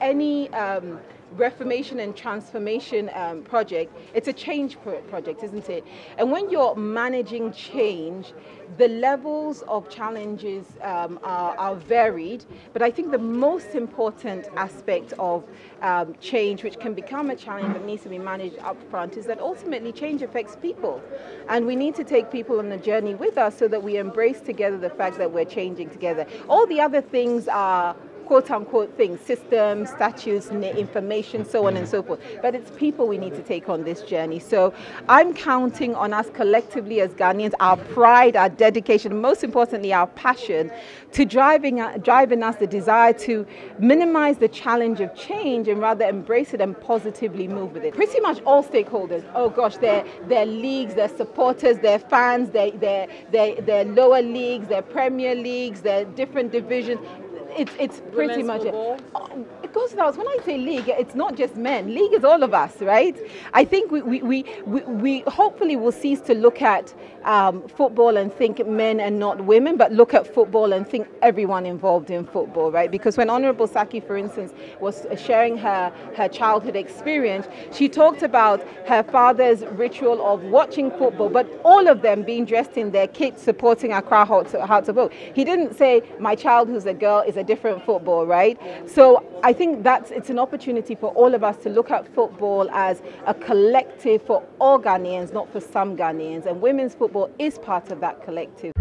any um, reformation and transformation um, project, it's a change pro project, isn't it? And when you're managing change, the levels of challenges um, are, are, varied, but I think the most important aspect of um, change, which can become a challenge that needs to be managed upfront, is that ultimately change affects people. And we need to take people on the journey with us so that we embrace together the fact that we're changing together. All the other things are quote unquote things, systems, statutes, information, so on and so forth. But it's people we need to take on this journey. So I'm counting on us collectively as Ghanaians, our pride, our dedication, most importantly, our passion to driving, driving us the desire to minimize the challenge of change and rather embrace it and positively move with it. Pretty much all stakeholders, oh gosh, their, their leagues, their supporters, their fans, their, their, their, their lower leagues, their Premier Leagues, their different divisions, it's it's pretty much it. Oh, it goes without when I say league, it's not just men. League is all of us, right? I think we we, we, we, we hopefully will cease to look at um, football and think men and not women, but look at football and think everyone involved in football, right? Because when Honorable Saki, for instance, was sharing her her childhood experience, she talked about her father's ritual of watching football, but all of them being dressed in their kits supporting Accra Hearts of Oak. He didn't say my child who's a girl is a different football, right? So I think that's it's an opportunity for all of us to look at football as a collective for all Ghanaians, not for some Ghanaians. And women's football is part of that collective.